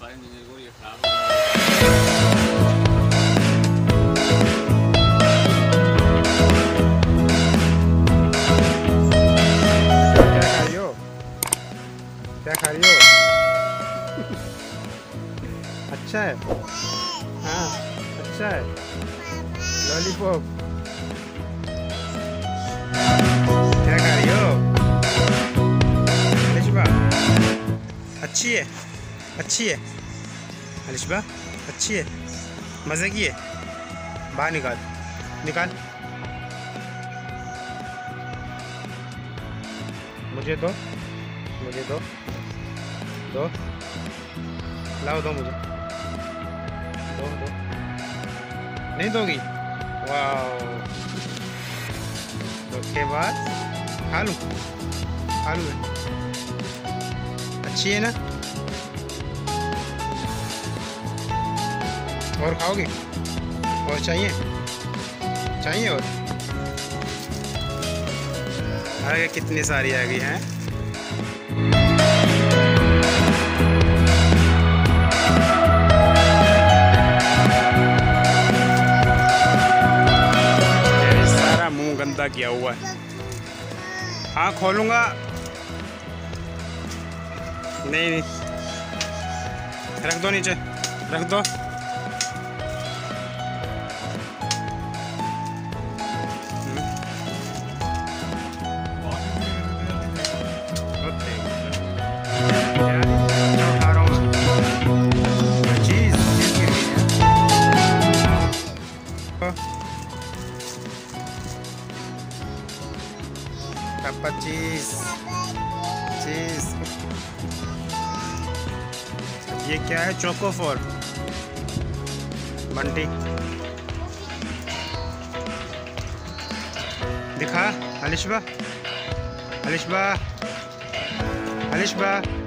हो क्या खा रही हो अच्छा है हाँ अच्छा है लॉलीपॉप क्या खा रही हो अच्छी है अच्छी है। अलिशबा, अच्छी है। मज़े की है। बाहर निकाल। निकाल। मुझे दो। मुझे दो। दो। लाओ दो मुझे। दो दो। नहीं दोगी? वाह उसके बाद खा लूँ। खा लूँ अच्छी है ना? और खाओगे? और चाहिए? चाहिए और? आगे कितनी सारी आ गई हैं। सारा मुँह गंदा किया हुआ है। हाँ खोलूँगा। नहीं नहीं। रख दो नीचे। रख दो। कप्पा चीज़ चीज़ ये क्या है? चोको चोकोफोर बंटी दिखा अलिशबा अलिशबा अलिशबा